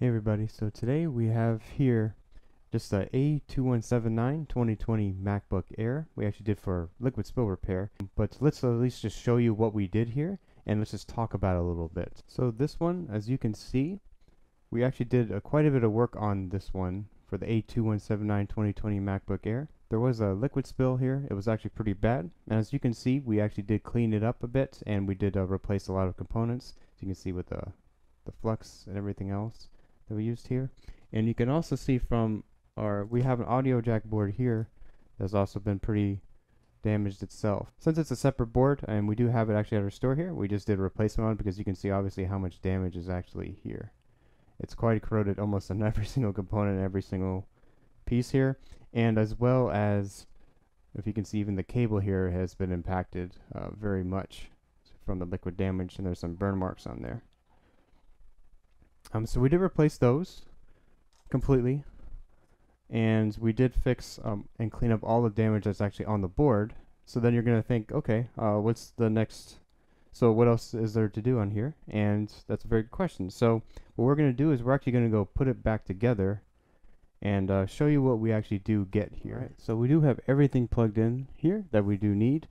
Hey everybody, so today we have here just a A2179 2020 MacBook Air. We actually did for liquid spill repair, but let's at least just show you what we did here and let's just talk about it a little bit. So this one, as you can see, we actually did a, quite a bit of work on this one for the A2179 2020 MacBook Air. There was a liquid spill here, it was actually pretty bad, and as you can see, we actually did clean it up a bit and we did uh, replace a lot of components. As you can see with the, the flux and everything else that we used here. And you can also see from our, we have an audio jack board here that's also been pretty damaged itself. Since it's a separate board and we do have it actually at our store here, we just did a replacement on because you can see obviously how much damage is actually here. It's quite corroded almost on every single component, every single piece here. And as well as, if you can see even the cable here has been impacted uh, very much from the liquid damage and there's some burn marks on there. Um, so we did replace those completely, and we did fix um, and clean up all the damage that's actually on the board. So then you're gonna think, okay, uh, what's the next? So what else is there to do on here? And that's a very good question. So what we're gonna do is we're actually gonna go put it back together and uh, show you what we actually do get here. Right. So we do have everything plugged in here that we do need.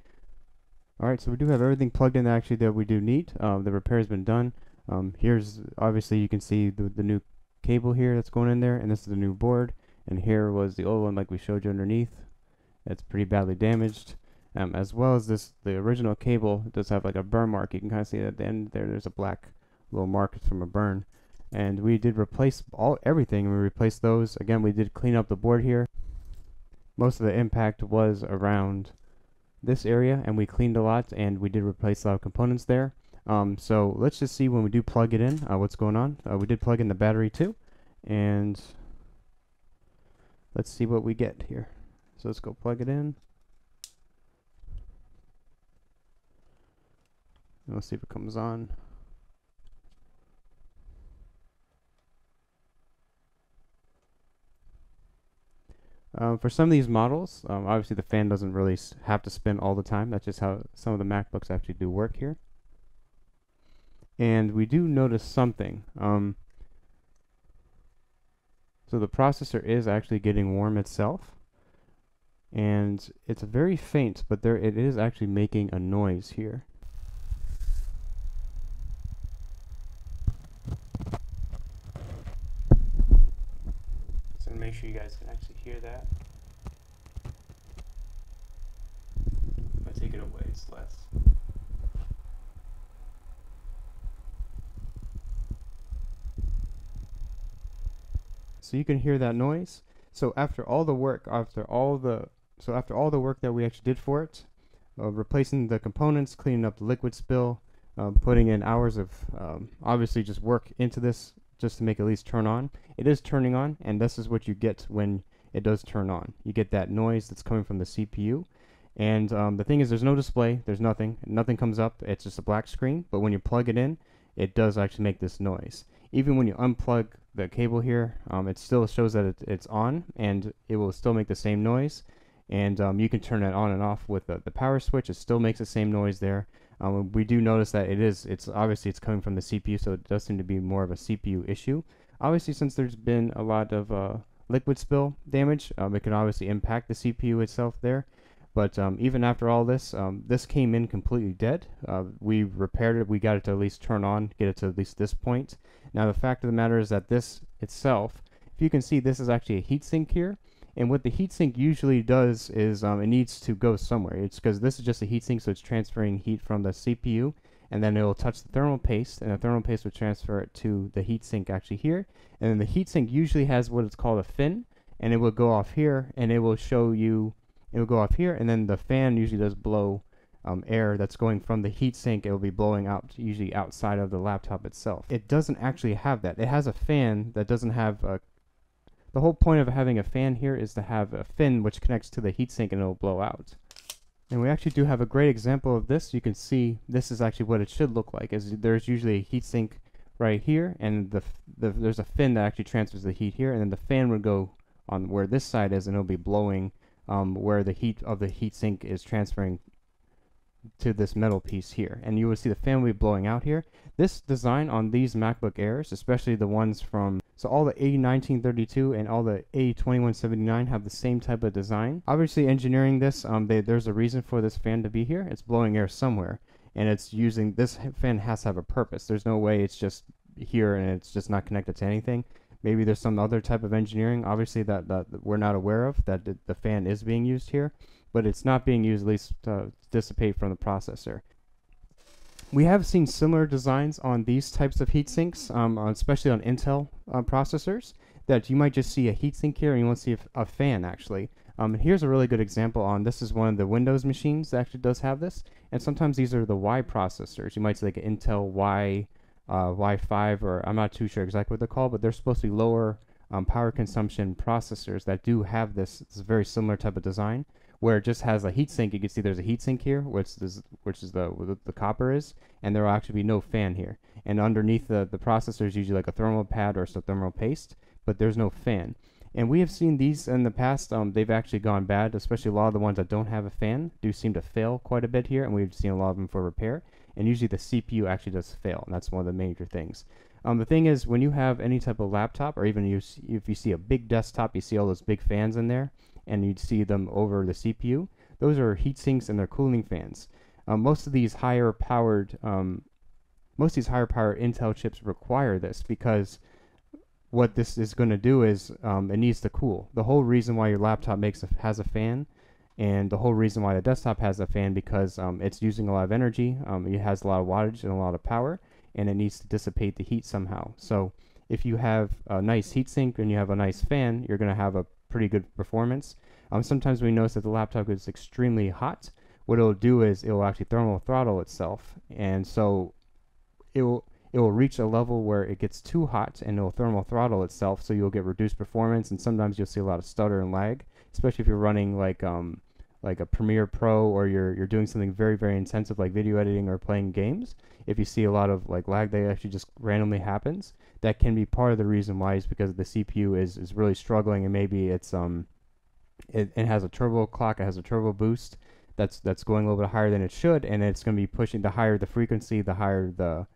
Alright, so we do have everything plugged in actually that we do need. Um, the repair has been done. Um, here's obviously you can see the, the new cable here that's going in there and this is the new board. And here was the old one like we showed you underneath. It's pretty badly damaged. Um, as well as this the original cable does have like a burn mark. You can kind of see at the end there there's a black little mark from a burn. And we did replace all everything we replaced those. Again we did clean up the board here. Most of the impact was around this area and we cleaned a lot and we did replace a lot of components there um, so let's just see when we do plug it in uh, what's going on. Uh, we did plug in the battery too, and let's see what we get here. So let's go plug it in. And let's see if it comes on. Um, for some of these models, um, obviously the fan doesn't really have to spin all the time. That's just how some of the MacBooks actually do work here and we do notice something. Um, so the processor is actually getting warm itself, and it's very faint, but there it is actually making a noise here. So make sure you guys can actually hear that. If I take it away, it's less. So you can hear that noise. So after all the work, after all the so after all the work that we actually did for it, uh, replacing the components, cleaning up the liquid spill, uh, putting in hours of um, obviously just work into this just to make it at least turn on. It is turning on, and this is what you get when it does turn on. You get that noise that's coming from the CPU. And um, the thing is, there's no display, there's nothing, nothing comes up, it's just a black screen. But when you plug it in, it does actually make this noise. Even when you unplug the cable here, um, it still shows that it, it's on and it will still make the same noise. And um, you can turn it on and off with the, the power switch. It still makes the same noise there. Um, we do notice that it is, it's obviously it's coming from the CPU, so it does seem to be more of a CPU issue. Obviously, since there's been a lot of uh, liquid spill damage, um, it can obviously impact the CPU itself there. But um, even after all this, um, this came in completely dead. Uh, we repaired it. We got it to at least turn on, get it to at least this point. Now the fact of the matter is that this itself, if you can see, this is actually a heatsink here. And what the heatsink usually does is um, it needs to go somewhere. It's because this is just a heatsink, so it's transferring heat from the CPU, and then it will touch the thermal paste, and the thermal paste will transfer it to the heatsink actually here. And then the heatsink usually has what is called a fin, and it will go off here, and it will show you it will go off here, and then the fan usually does blow um, air that's going from the heatsink. It will be blowing out usually outside of the laptop itself. It doesn't actually have that. It has a fan that doesn't have a. The whole point of having a fan here is to have a fin which connects to the heatsink and it will blow out. And we actually do have a great example of this. You can see this is actually what it should look like. Is there's usually a heatsink right here, and the, the there's a fin that actually transfers the heat here, and then the fan would go on where this side is, and it'll be blowing um, where the heat of the heat sink is transferring to this metal piece here and you will see the fan will be blowing out here this design on these macbook airs especially the ones from so all the A1932 and all the A2179 have the same type of design. Obviously engineering this, um, they, there's a reason for this fan to be here. It's blowing air somewhere and it's using, this fan has to have a purpose. There's no way it's just here and it's just not connected to anything. Maybe there's some other type of engineering, obviously that, that we're not aware of, that the, fan is being used here, but it's not being used at least to dissipate from the processor. We have seen similar designs on these types of heat sinks, um, especially on Intel uh, processors, that you might just see a heatsink here and you won't see a, fan actually. Um, here's a really good example on this is one of the Windows machines that actually does have this. And sometimes these are the Y processors. You might see like an Intel Y, uh, Y5, or I'm not too sure exactly what they're called, but they're supposed to be lower um, power consumption processors that do have this, this very similar type of design where it just has a heatsink. You can see there's a heatsink here, which is which is the where the copper is, and there will actually be no fan here. And underneath the the processor is usually like a thermal pad or some thermal paste, but there's no fan. And we have seen these in the past. Um, they've actually gone bad, especially a lot of the ones that don't have a fan do seem to fail quite a bit here, and we've seen a lot of them for repair. And usually the CPU actually does fail, and that's one of the major things. Um, the thing is, when you have any type of laptop, or even you if you see a big desktop, you see all those big fans in there and you'd see them over the CPU. Those are heat sinks and they're cooling fans. Um, most of these higher powered, um, most of these higher powered Intel chips require this because what this is going to do is um, it needs to cool. The whole reason why your laptop makes a, has a fan, and the whole reason why the desktop has a fan because um, it's using a lot of energy. Um, it has a lot of wattage and a lot of power, and it needs to dissipate the heat somehow. So if you have a nice heatsink and you have a nice fan, you're going to have a pretty good performance. Um, sometimes we notice that the laptop is extremely hot. What it'll do is it will actually thermal throttle itself, and so it will it will reach a level where it gets too hot and it will thermal throttle itself, so you'll get reduced performance, and sometimes you'll see a lot of stutter and lag, especially if you're running like um like a Premiere Pro or you're you're doing something very very intensive like video editing or playing games. If you see a lot of like lag that actually just randomly happens, that can be part of the reason why is because the CPU is, is really struggling and maybe it's um it, it has a turbo clock, it has a turbo boost that's that's going a little bit higher than it should and it's going to be pushing the higher the frequency, the higher the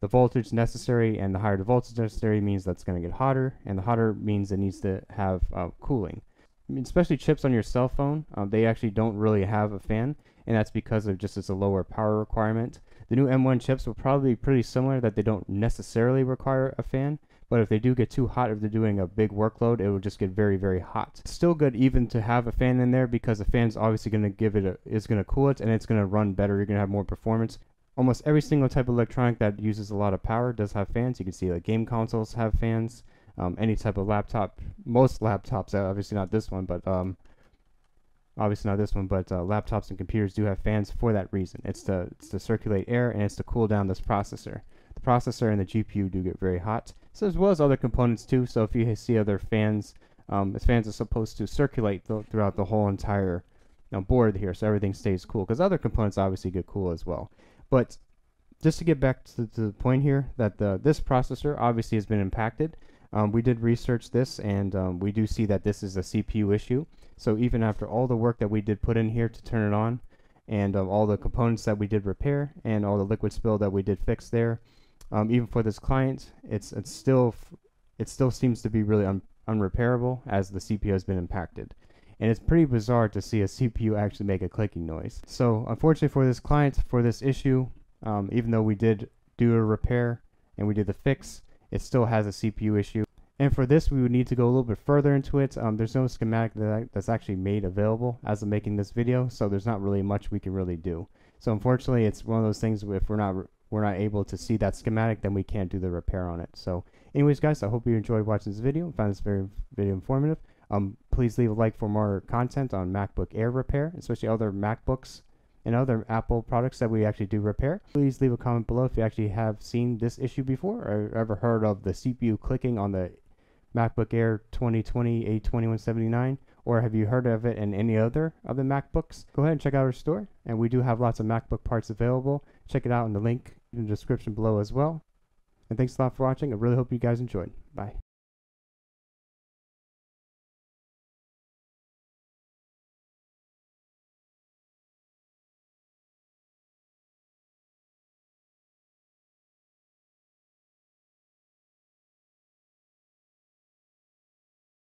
the voltage necessary and the higher the voltage necessary means that's going to get hotter and the hotter means it needs to have uh, cooling. I mean, especially chips on your cell phone, uh, they actually don't really have a fan and that's because of just it's a lower power requirement. The new M1 chips will probably be pretty similar that they don't necessarily require a fan, but if they do get too hot, if they're doing a big workload, it will just get very, very hot. It's still good even to have a fan in there because the fan's obviously going to give it a, is going to cool it and it's going to run better. You're going to have more performance. Almost every single type of electronic that uses a lot of power does have fans. You can see like game consoles have fans. Um, any type of laptop, most laptops, obviously not this one, but um, obviously not this one, but uh, laptops and computers do have fans for that reason. It's to, it's to circulate air and it's to cool down this processor. The processor and the GPU do get very hot, so as well as other components too. So if you see other fans, um, fans are supposed to circulate th throughout the whole entire you know, board here, so everything stays cool. Because other components obviously get cool as well. But just to get back to, to the point here, that the, this processor obviously has been impacted. Um, we did research this, and um, we do see that this is a CPU issue. So even after all the work that we did put in here to turn it on, and um, all the components that we did repair, and all the liquid spill that we did fix there, um, even for this client, it's it's still it still seems to be really un unrepairable as the CPU has been impacted. And it's pretty bizarre to see a CPU actually make a clicking noise. So unfortunately for this client, for this issue, um, even though we did do a repair and we did the fix, it still has a CPU issue. And for this, we would need to go a little bit further into it. Um, there's no schematic that, that's actually made available as of making this video, so there's not really much we can really do. So unfortunately, it's one of those things if we're not we're not able to see that schematic, then we can't do the repair on it. So anyways, guys, I hope you enjoyed watching this video and found this very video informative. Um, please leave a like for more content on MacBook Air repair, especially other MacBooks and other Apple products that we actually do repair. Please leave a comment below if you actually have seen this issue before or ever heard of the CPU clicking on the MacBook Air 2020 A2179 or have you heard of it in any other of the MacBooks? Go ahead and check out our store and we do have lots of MacBook parts available. Check it out in the link in the description below as well. And thanks a lot for watching. I really hope you guys enjoyed. Bye.